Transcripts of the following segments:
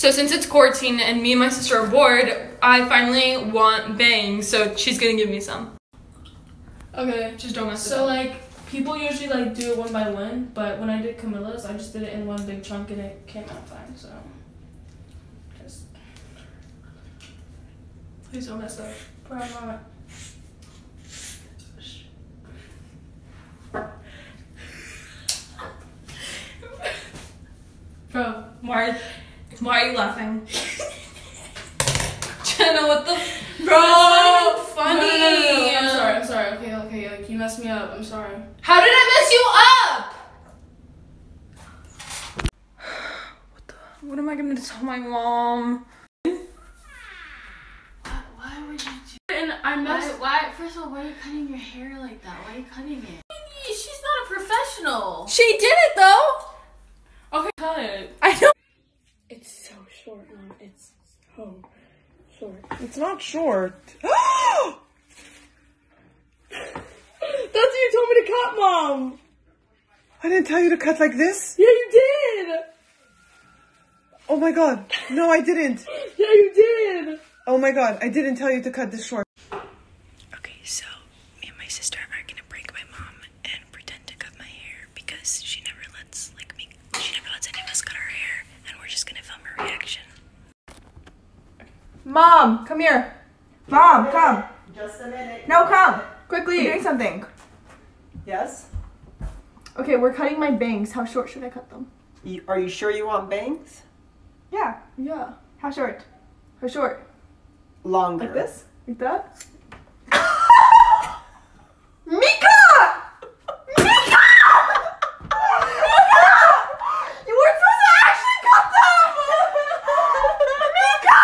So since it's quarantine and me and my sister are bored, I finally want bangs. So she's gonna give me some. Okay. Just don't mess So it up. So like people usually like do it one by one, but when I did Camilla's, I just did it in one big chunk and it came out fine. So just Please don't mess up. but I'm not. Bro, why, why are you laughing? Jenna, what the? Bro, No, funny. no, no, no, no, I'm sorry. I'm sorry. Okay, okay. Like you messed me up. I'm sorry. How did I mess you up? What the? What am I gonna tell my mom? Why would you do And I why, messed. why, first of all, why are you cutting your hair like that? Why are you cutting it? She's not a professional. She did it though. Okay, cut it. I know. It's so short, mom. It's so short. It's not short. That's what you told me to cut, Mom. I didn't tell you to cut like this. Yeah, you did. Oh my god. No, I didn't. Yeah, you did. Oh my god, I didn't tell you to cut this short. Okay, so me and my sister are gonna prank my mom and pretend to cut my hair because she never lets like me she never lets any of us cut our hair and we're just gonna film her reaction. Mom, come here. Mom, come. Just a minute. No, come. Quickly. We're doing something. Yes? Okay, we're cutting my bangs. How short should I cut them? You, are you sure you want bangs? Yeah. Yeah. How short? How short? Longer. Like this? Like that? Mika! Mika! You weren't supposed to actually cut them! Mika!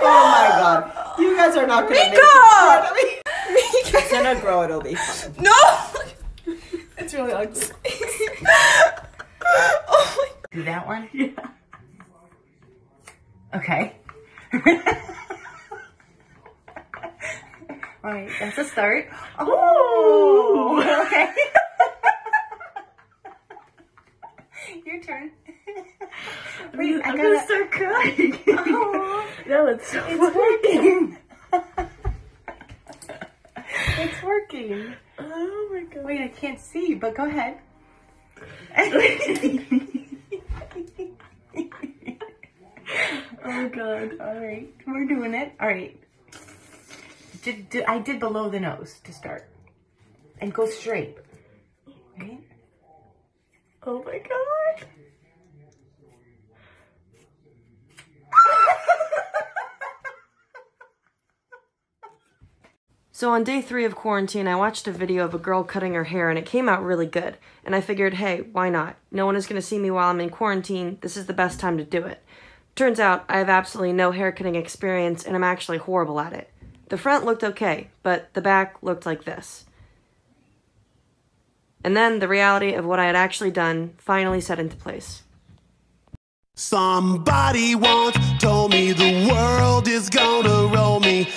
Oh my god. You guys are not gonna make it. Mika! It's gonna grow, it'll be fine. No! it's really ugly. oh my Do that one? Yeah. Okay. Alright, that's a start. Oh okay. Your turn. Wait, I gotta start crying. Oh. No, it's so It's working. it's working. Oh my god. Wait, I can't see, but go ahead. oh my god. All right, we're doing it. All right. Did, did, I did below the nose to start, and go straight. Right. Oh my god. So on day three of quarantine, I watched a video of a girl cutting her hair and it came out really good. And I figured, hey, why not? No one is going to see me while I'm in quarantine. This is the best time to do it. Turns out I have absolutely no hair cutting experience and I'm actually horrible at it. The front looked okay, but the back looked like this. And then the reality of what I had actually done finally set into place. Somebody once told me the world is gonna roll me.